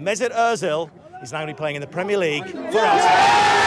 Mesut Ozil is now only playing in the Premier League for Arsenal.